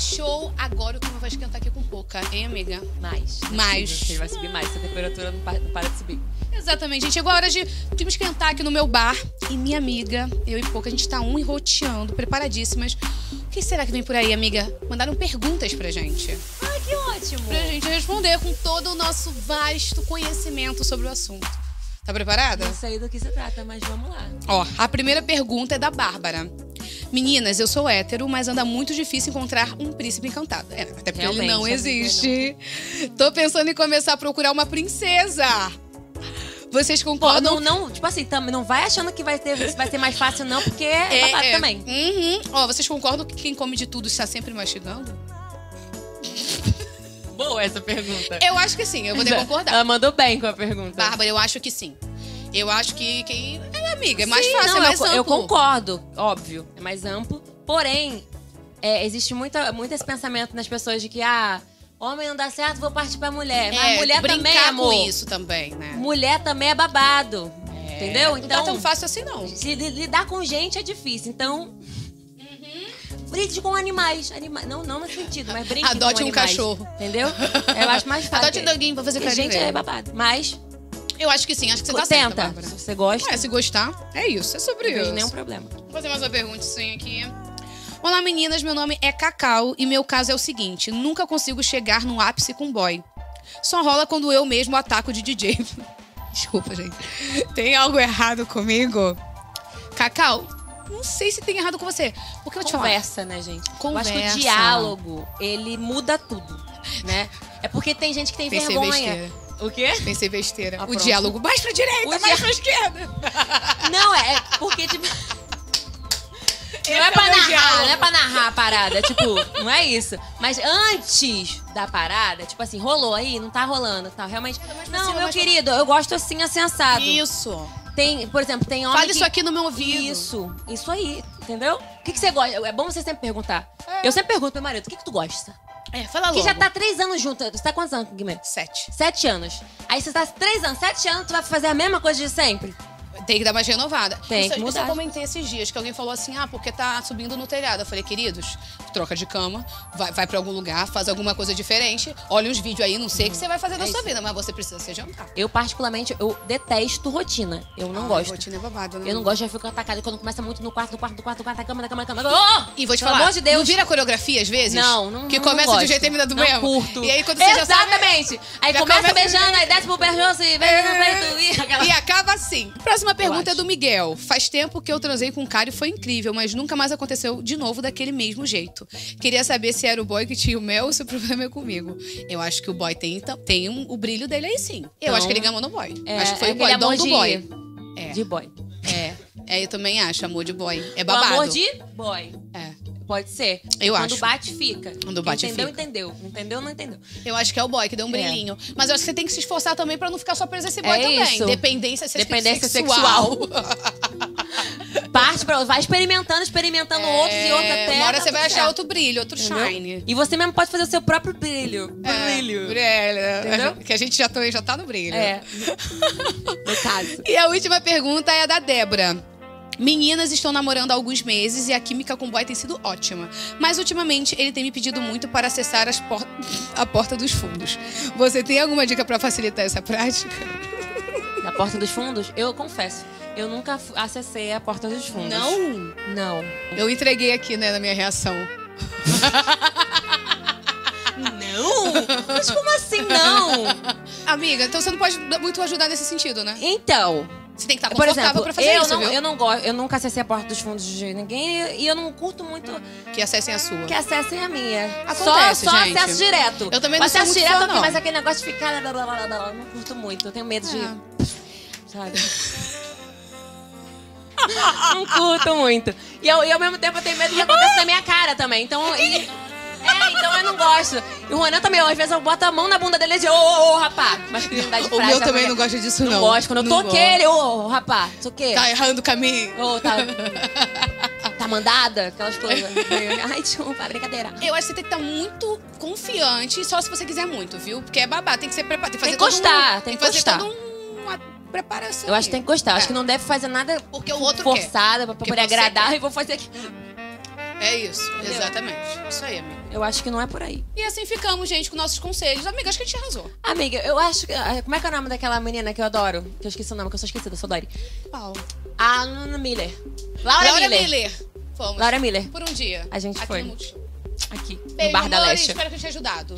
Show! Agora o clima vai esquentar aqui com pouca, hein, amiga? Mais. Mais. Ele vai subir mais. Essa temperatura não pa- não para de subir. Exatamente, gente. Chegou a hora de, de me esquentar aqui no meu bar. E minha amiga, eu e pouca, a gente tá um enroteando, preparadíssimas. O que será que vem por aí, amiga? Mandaram perguntas pra gente. Ai, que ótimo. Pra gente responder com todo o nosso vasto conhecimento sobre o assunto. Tá preparada? Não sei do que se trata, mas vamos lá. Ó, a primeira pergunta é da Bárbara. Meninas, eu sou hétero, mas anda muito difícil encontrar um príncipe encantado. É, até porque ele Realmente, não amiga, existe. Tô pensando em começar a procurar uma princesa. Vocês Pô, concordam? não, não, tipo assim, também não vai achando que vai, ter, vai ser mais fácil, não, porque é, babado é. também. Uhum. Ó, vocês concordam que quem come de tudo está sempre mastigando? Boa essa pergunta. Eu acho que sim, eu vou ter que concordar. Ela mandou bem com a pergunta. Bárbara, eu acho que sim. Eu acho que quem. É, amiga, é mais Sim, fácil, não, é mais eu, amplo. eu concordo, óbvio, é mais amplo. Porém, é, existe muita, muito esse pensamento nas pessoas de que, ah, homem não dá certo, vou partir pra mulher. Mas É, mulher brincar também, amor. com isso também, né? Mulher também é babado. Entendeu? Não tá Então, tão fácil assim, não. se li- lidar com gente é difícil. Então. Brinque com animais. Anima... Não, não no sentido, mas brinque Adote com um animais. cachorro. Entendeu? Eu acho mais fácil. Adote um doguinho pra fazer carinho. gente é babado. Mas, Eu acho que sim, acho que você tá certa, tenta. Bárbara. Se você gosta, É, se gostar, é isso, é sobre não isso. nenhum problema. Vou fazer mais uma perguntinha aqui. Olá, meninas. Meu nome é Cacau e meu caso é o seguinte: nunca consigo chegar no ápice com boy. Só rola quando eu mesmo ataco de DJ. Desculpa, gente. Tem algo errado comigo? Cacau, não sei se tem errado com você. Porque eu te. Conversa, né, gente? Eu acho que Conversa. o diálogo, ele muda tudo, né? É porque tem gente que tem Pensei vergonha. besteira. O quê? Pensei besteira. Ah, o pronto. diálogo mais pra direita, O mais dia- pra esquerda. Não, é é porque, tipo. Não é Esse pra narrar, diálogo. não é pra narrar a parada. Tipo, não é isso. Mas antes da parada, tipo assim, rolou aí, não tá rolando, tá? Realmente. Não, cima, meu querido, eu gosto assim, assim, assado. Isso. Tem, por exemplo, tem homem Fala que... isso aqui no meu ouvido. Isso, isso aí, entendeu? O que, que você gosta? É bom você sempre perguntar. Eu sempre pergunto pro meu marido, o que, que tu gosta? É, fala logo. já tá três anos junto. Você tá quantos anos, Guimê? Sete. Sete anos. Aí você tá três anos, sete anos, tu vai fazer a mesma coisa de sempre? Tem que dar mais renovada. Tem isso, que mudar. eu comentei esses dias, que alguém falou assim, ah, porque tá subindo no telhado. Eu falei, queridos, troca de cama, vai, vai pra algum lugar, faz alguma coisa diferente, olha uns vídeos aí, não sei o que você vai fazer da É sua vida, mas você precisa se jantar. Eu, particularmente, eu detesto rotina. Eu não Ai, gosto. Rotina é babado, né? Eu não gosto, já fico atacada quando começa muito no quarto, no quarto, no quarto, no quarto, na cama, na cama, na cama. Oh! E vou te Pelo falar, amor de Deus. não vira coreografia às vezes? Não, não Que não começa gosto. de um jeito e termina do não mesmo. curto. E aí quando você já sabe... Exatamente. Aí começa começa- beijando, aí desce pro beijoso e beija no peito e... Aquela... E acaba assim. Próxima pergunta é do Miguel. Faz tempo que eu transei com um cara e foi incrível, mas nunca mais aconteceu de novo daquele mesmo jeito. Queria saber se era o boy que tinha o mel ou se o problema é comigo. Eu acho que o boy tem, então, tem um- o brilho dele aí sim. Eu Então, acho que ele gamou no boy. É, acho que foi é o boy, dom do boy. É, De boy. é. É, eu também acho, amor de boy. É O babado. amor de boy. É. Pode ser. Eu Quando acho. bate, fica. Quando bate, entendeu, fica. entendeu. Entendeu, não entendeu. Eu acho que é o boy que deu um É. brilhinho. Mas eu acho que você tem que se esforçar também pra não ficar só preso a esse boy É também. isso. Dependência, Dependência sexual. Parte pra... Vai experimentando, experimentando outros e outros até... É, Uma hora você vai tudo achar certo. outro brilho, outro Entendeu? shine. E você mesmo pode fazer o seu próprio brilho. É, Brilho. brilho. Entendeu? Que a gente já, tá- já tá no brilho. É. No caso. E a última pergunta é a da Débora. Meninas estão namorando há alguns meses e a química com o boy tem sido ótima. Mas ultimamente ele tem me pedido muito para acessar as por- a porta dos fundos. Você tem alguma dica para facilitar essa prática? Na porta dos fundos, eu confesso. Eu nunca acessei a porta dos fundos. Não? Não. Eu entreguei aqui, né, na minha reação. Não? Mas como assim não? Amiga, então você não pode muito ajudar nesse sentido, né? Então, Você tem que estar confortável exemplo, pra fazer eu, isso, não, viu? eu não gosto, eu nunca acessei a porta dos fundos de ninguém e eu não curto muito Que acessem a sua. que acessem a minha. Acontece, só, só gente. acesso direto. Eu também não sou acesso muito direto fã, aqui, não. mas aquele negócio de ficar. blá, blá, blá, blá, blá, não curto muito. Eu tenho medo de. É. Sabe? não curto muito. E, eu, e ao mesmo tempo eu tenho medo que aconteça na minha cara também. Então. e- é, então eu não gosto. E o Ronan também, às vezes eu boto a mão na bunda dele e digo, ô, ô, ô, rapá. Mas prioridade O meu também não gosta disso, não. Não gosto. Quando eu Não toquei ele, ô, ô, rapá, toquei. Tá errando o caminho. Ô, tá. tá mandada? Aquelas coisas. Ai, desculpa, brincadeira. Eu acho que você tem que estar muito confiante, só se você quiser muito, viu? Porque é babado, tem que ser preparado. Tem que fazer Tem que todo gostar, um, tem que fazer toda um- uma preparação. Eu acho que tem que gostar. Acho É. que não deve fazer nada Porque o outro quer. forçada pra Porque poder você agradar quer. e vou fazer aqui. É isso, exatamente. Isso aí, amiga. Eu acho que não é por aí. E assim ficamos, gente, com nossos conselhos. Amiga, acho que a gente arrasou. Amiga, eu acho que. ah, Como é que é o nome daquela menina que eu adoro? Que eu esqueci o nome, que eu sou esquecida, sou Dori. Pau. A Ana Miller. Laura, Laura Miller. Miller. Fomos. Laura Miller. Por um dia. A gente Aqui foi. no. Aqui, no Beijo, Bar da. Leste. Espero que eu tenha ajudado.